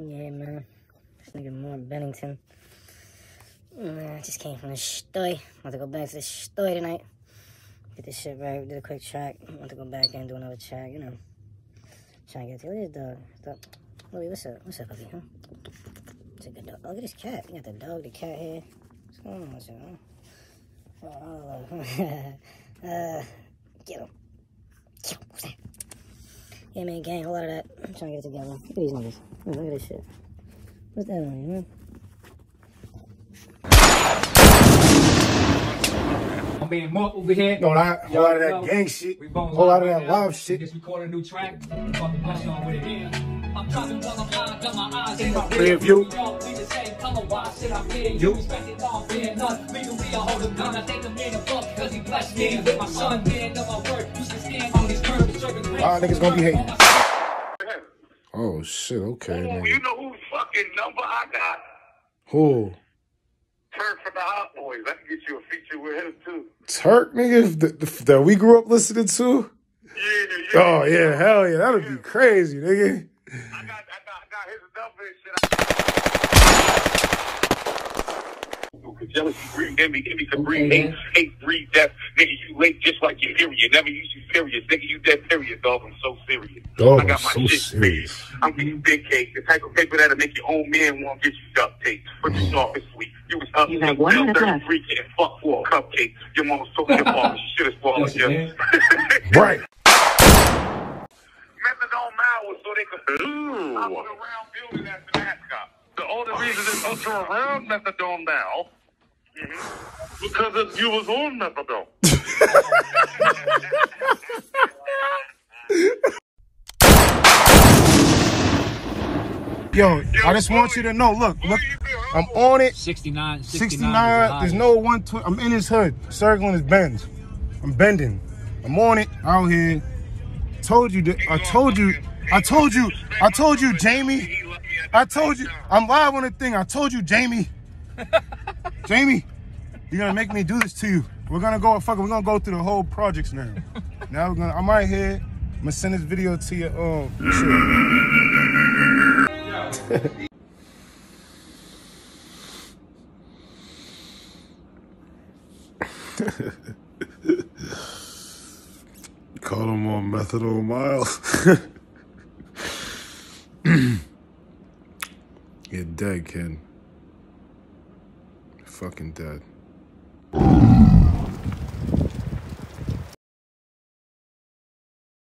nigga more Bennington. Nah, I just came from the stoy. About to go back to the stoy tonight. Get this shit right. Did a quick track. Want to go back and do another track, you know. Trying to get to this dog. Stop. Louis, what's up? What's up, puppy, huh? It's a good dog. Oh, look at this cat. You got the dog, the cat here. What's going on with oh, uh, get him. Get him. What's that? Yeah, man, gang, a lot of that. I'm trying to get it together. Look at these niggas. Look at this shit. What's that on you, man? I'm being more over here. No, that whole lot of that gang shit. We bones Whole lot of that now. live We shit. Just recorded a new track. I'm about to bless with it. I'm driving while I'm lying, got my eyes in my Three of you. We all be the same color, why should I fear you? Respect it all, fear none. Legally, I hold him down. I thank the man above because he blessed me. With my son, man of my word. Used to stand on these curbs, serving grace. All niggas gonna be hating. Oh shit, okay. Ooh, you know whose fucking number I got? Who? Turk from the Hot Boys. I can get you a feature with him too. Turk nigga that, we grew up listening to? Yeah, yeah. Oh yeah, hell yeah, that'd be crazy, nigga. I got, I got, I got his number and shit. Cause jealousy breed envy, envy can breed Okay, hate, man. hate breed death. Nigga, you late just like your period. Never use you serious. Nigga, you dead period, dog. I'm so serious. Dog, I got my so shit serious. straight. I'm getting big cake, the type of paper that'll make your own man want to get you duct tape. But you soft and sweet. You was up You have until one minute 33 getting fucked for a cupcake. Your mom was so your fault. She should have swallowed Listen, you. man. Right. Methadone Mile was so they could I was around building as the mascot. All the only reason it's us around methadone now, mm-hmm. because it, you was on methadone. Yo, I just want you to know. Look, look, I'm on it. 69, 69. There's no one. Tw- I'm in his hood, circling his bends. I'm bending. I'm on it out here. Told you that. I told you. I told you. I told you, Jamie. I told you. I'm live on the thing. I told you, Jamie. Jamie, you're gonna make me do this to you. We're gonna go. Fuck. We're gonna go through the whole projects now. Now we're gonna. I'm right here. I'm gonna send this video to your um. shit. Call him on methadone mile. You're dead, kid. You're fucking dead.